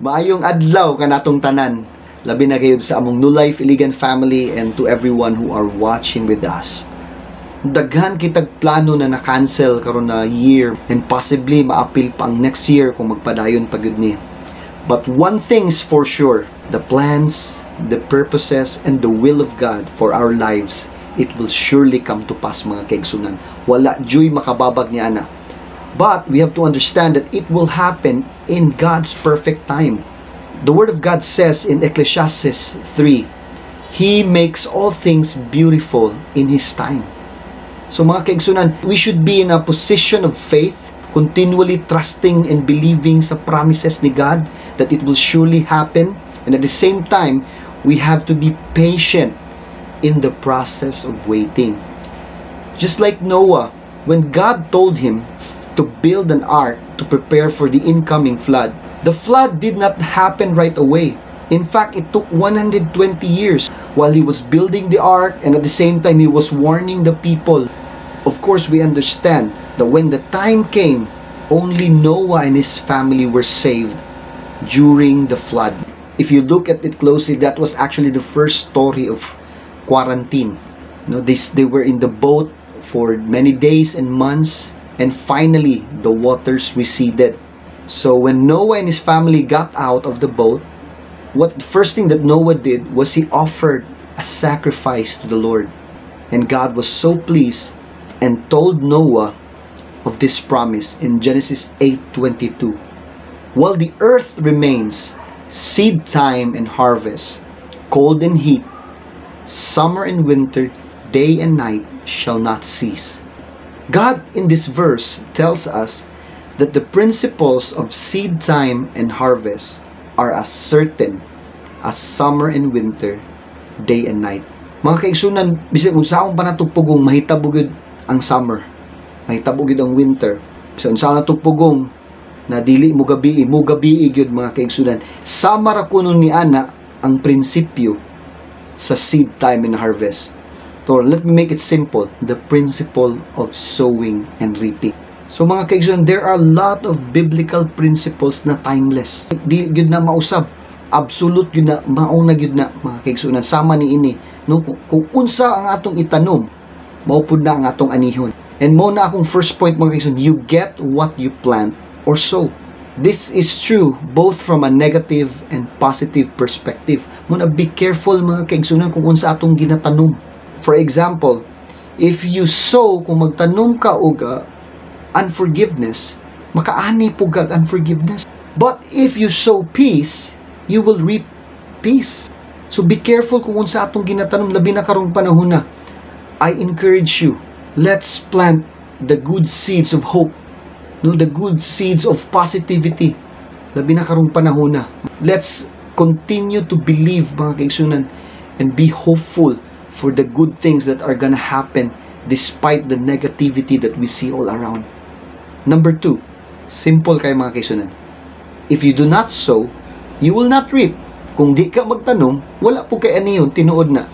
Maayong adlaw kanatong tanan. Labi na gayud sa among New Life Iligan family and to everyone who are watching with us. Daghan kitag plano na na-cancel karon na year and possibly maapil pa ang next year kung magpadayon pa gyud ni. But one thing's for sure, the plans, the purposes, and the will of God for our lives, it will surely come to pass mga kaigsunan. Wala joy makababag niya na. But we have to understand that it will happen in God's perfect time. The Word of God says in Ecclesiastes 3, He makes all things beautiful in His time. So mga kaigsunan, we should be in a position of faith, continually trusting and believing sa promises ni God that it will surely happen. And at the same time, we have to be patient in the process of waiting. Just like Noah, when God told him to build an ark to prepare for the incoming flood, the flood did not happen right away. In fact, it took 120 years while he was building the ark and at the same time he was warning the people. Of course, we understand that when the time came, only Noah and his family were saved during the flood. If you look at it closely, that was actually the first story of quarantine. No, they, they were in the boat for many days and months and finally the waters receded. So when Noah and his family got out of the boat, what the first thing that Noah did was he offered a sacrifice to the Lord. And God was so pleased and told Noah of this promise in Genesis 8:22. While the earth remains, seed time and harvest, cold and heat, summer and winter, day and night shall not cease. God in this verse tells us that the principles of seed time and harvest are as certain as summer and winter, day and night. Mga kaigsunan, bisag unsa akong panatugpugong mahitabugid ang summer, mahitabugid ang winter. Bisag unsa natugpugong na dili mo gabi, mo gabi gyud mga kaigsunan. Sama ra kuno ni ana ang prinsipyo sa seed time and harvest. So, let me make it simple. The principle of sowing and reaping. So mga kaigsunan, there are a lot of biblical principles na timeless. Di gyud na mausab. Absolute gyud na maong na gyud na mga kaigsunan sama ni ini. No kung, unsa ang atong itanom, mao pud na ang atong anihon. And mo na akong first point mga kaigsunan, you get what you plant or sow. This is true both from a negative and positive perspective. Muna be careful mga kaigsunan kung unsa atong ginatanom. For example, if you sow kung magtanom ka og uh, unforgiveness, makaani po kag unforgiveness. But if you sow peace, you will reap peace. So be careful kung unsa atong ginatanom labi na karong panahon na. I encourage you, let's plant the good seeds of hope. No, the good seeds of positivity. Labi na karong panahon na. Let's continue to believe mga kaigsunan and be hopeful for the good things that are gonna happen despite the negativity that we see all around. Number two, simple kay mga kaisunan. If you do not sow, you will not reap. Kung di ka magtanom, wala po kay ani yun, tinuod na.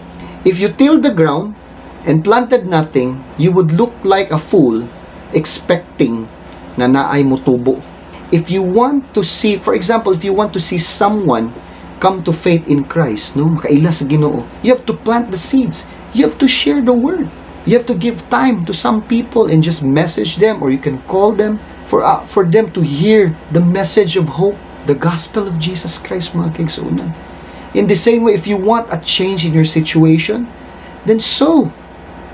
If you tilled the ground and planted nothing, you would look like a fool expecting na naay mo tubo. If you want to see, for example, if you want to see someone come to faith in Christ, no, makaila sa Ginoo, you have to plant the seeds. You have to share the word. You have to give time to some people and just message them or you can call them for uh, for them to hear the message of hope, the gospel of Jesus Christ mga kaigsunan. In the same way, if you want a change in your situation, then sow.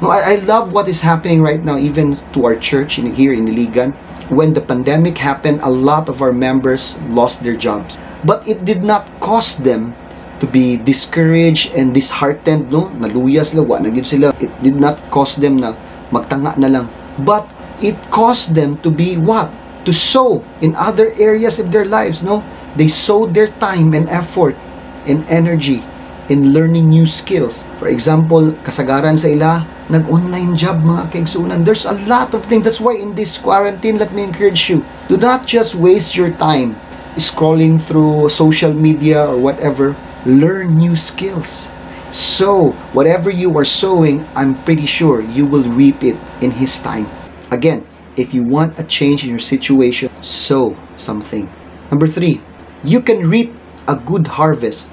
No, I, I love what is happening right now, even to our church in, here in Iligan. When the pandemic happened, a lot of our members lost their jobs. But it did not cost them to be discouraged and disheartened, no? Naluya sila, wa na sila. It did not cause them na magtanga na lang. But it caused them to be what? To sow in other areas of their lives, no? They sowed their time and effort and energy in learning new skills. For example, kasagaran sa ila, nag-online job mga kaigsunan. There's a lot of things. That's why in this quarantine, let me encourage you, do not just waste your time scrolling through social media or whatever learn new skills. So, whatever you are sowing, I'm pretty sure you will reap it in His time. Again, if you want a change in your situation, sow something. Number three, You can reap a good harvest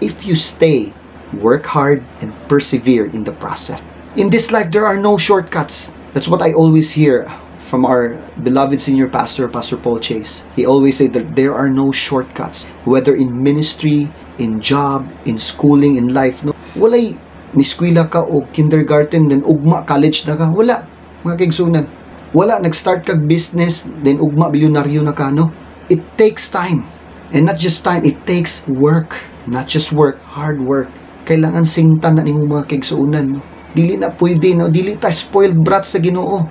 if you stay, work hard, and persevere in the process. In this life, there are no shortcuts. That's what I always hear from our beloved senior pastor, Pastor Paul Chase. He always said that there are no shortcuts, whether in ministry, in job, in schooling, in life. No, walay niskwila ka o kindergarten, then ugma college na ka. Wala, mga kaigsunan. Wala, nag-start kag business, then ugma bilyonaryo na ka, no? It takes time. And not just time, it takes work. Not just work, hard work. Kailangan singtan na nimo mga kaigsunan, no? Dili na pwede, no? Dili ta spoiled brat sa ginoo.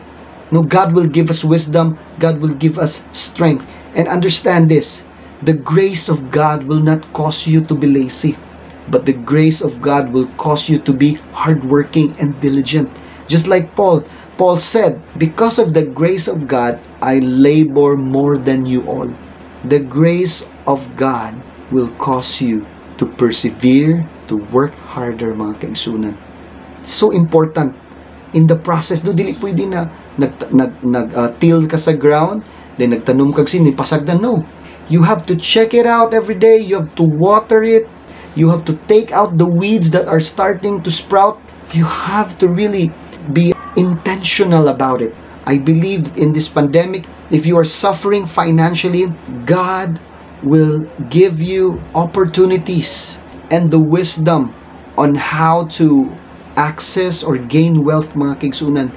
No, God will give us wisdom. God will give us strength. And understand this, the grace of God will not cause you to be lazy. But the grace of God will cause you to be hardworking and diligent. Just like Paul, Paul said, Because of the grace of God, I labor more than you all. The grace of God will cause you to persevere, to work harder, mga kaigsunan. So important. In the process do dili pwede na nag nag nag uh, till ka sa ground then nagtanom kag sini pasagdan no. You have to check it out every day you have to water it you have to take out the weeds that are starting to sprout. You have to really be intentional about it. I believe in this pandemic if you are suffering financially god will give you opportunities and the wisdom on how to access or gain wealth mga kigsunan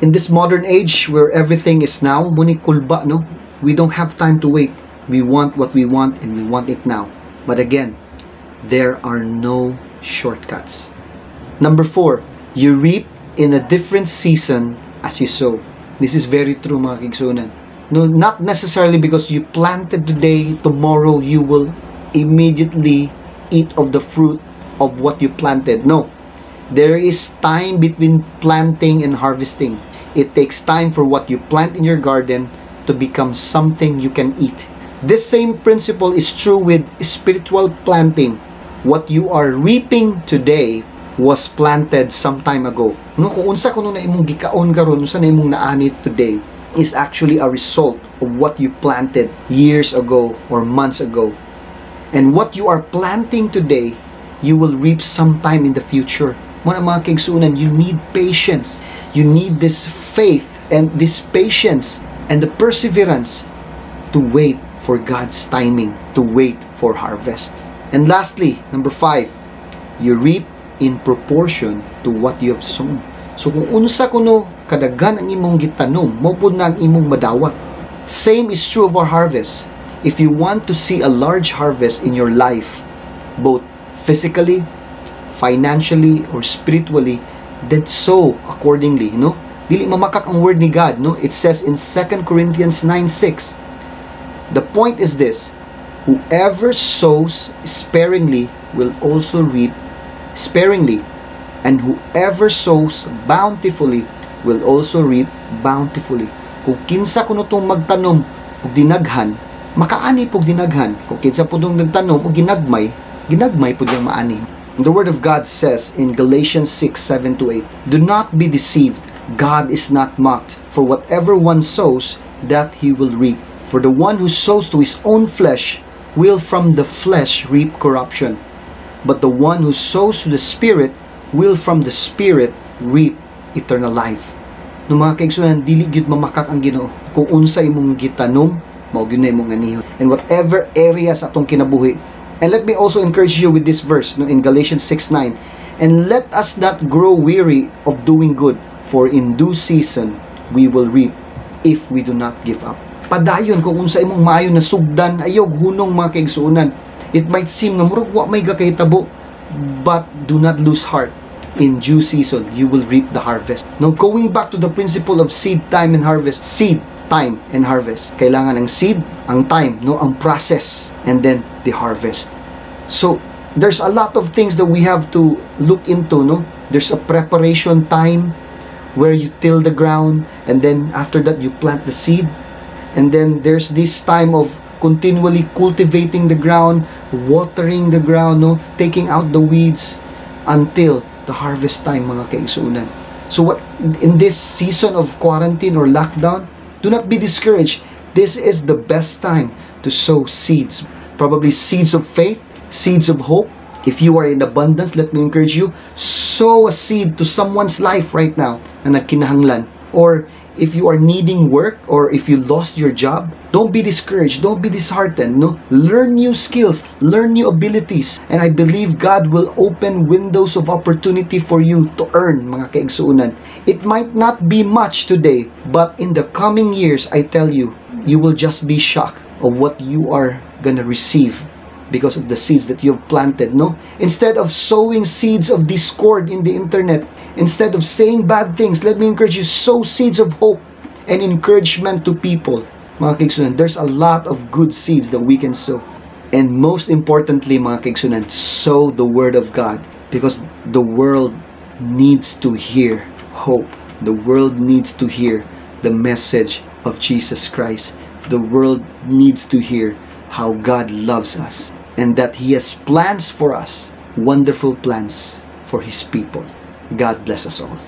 in this modern age where everything is now muni kulba no? We don't have time to wait. We want what we want and we want it now. But again there are no shortcuts. Number four you reap in a different season as you sow. This is very true mga kigsunan no not necessarily because you planted today tomorrow you will immediately eat of the fruit of what you planted. No there is time between planting and harvesting. It takes time for what you plant in your garden to become something you can eat. This same principle is true with spiritual planting. What you are reaping today was planted some time ago. No, kung unsa kuno na imong gikaon karon, unsa na imong naanit today is actually a result of what you planted years ago or months ago. And what you are planting today, you will reap sometime in the future mga mga kaigsunan, you need patience. You need this faith and this patience and the perseverance to wait for God's timing, to wait for harvest. And lastly, number five, you reap in proportion to what you have sown. So kung unsa kuno kadaghan ang imong gitanom, mo pud na ang imong madawat. Same is true of our harvest. If you want to see a large harvest in your life, both physically financially or spiritually, then so accordingly, no? Dili mamakak ang word ni God, no? It says in 2 Corinthians 9:6. The point is this, whoever sows sparingly will also reap sparingly, and whoever sows bountifully will also reap bountifully. Kung kinsa kuno tong magtanom og dinaghan, makaani pog dinaghan. Kung kinsa pud nagtanom og ginagmay, ginagmay pud yang maani. The Word of God says in Galatians 6 7 to 8, Do not be deceived. God is not mocked. For whatever one sows, that he will reap. For the one who sows to his own flesh will from the flesh reap corruption. But the one who sows to the Spirit will from the Spirit reap eternal life. No mga kaigsunan, dili gyud mamakak ang Ginoo. Kung unsa imong gitanom, mao gyud na imong ganiho. And whatever areas atong kinabuhi, And let me also encourage you with this verse no, in Galatians 6 9. And let us not grow weary of doing good, for in due season we will reap if we do not give up. Padayon kung unsa imong maayo na sugdan ayog hunong mga kaigsuonan. It might seem na murag wa may gakahitabo, but do not lose heart. In due season, you will reap the harvest. Now, going back to the principle of seed time and harvest, seed time and harvest. Kailangan ng seed, ang time, no, ang process, and then the harvest. So, there's a lot of things that we have to look into, no? There's a preparation time where you till the ground and then after that you plant the seed. And then there's this time of continually cultivating the ground, watering the ground, no? Taking out the weeds until the harvest time, mga kaigsuunan. So what in this season of quarantine or lockdown, do not be discouraged. This is the best time to sow seeds Probably seeds of faith, seeds of hope. If you are in abundance, let me encourage you, sow a seed to someone's life right now na nagkinahanglan. Or if you are needing work or if you lost your job, don't be discouraged, don't be disheartened. No, learn new skills, learn new abilities, and I believe God will open windows of opportunity for you to earn, mga kaigsuunan. It might not be much today, but in the coming years, I tell you, you will just be shocked of what you are gonna receive because of the seeds that you've planted, no? Instead of sowing seeds of discord in the internet, instead of saying bad things, let me encourage you, sow seeds of hope and encouragement to people. Mga kigsunan, there's a lot of good seeds that we can sow. And most importantly, mga kigsunan, sow the Word of God because the world needs to hear hope. The world needs to hear the message of Jesus Christ. The world needs to hear how God loves us and that He has plans for us, wonderful plans for His people. God bless us all.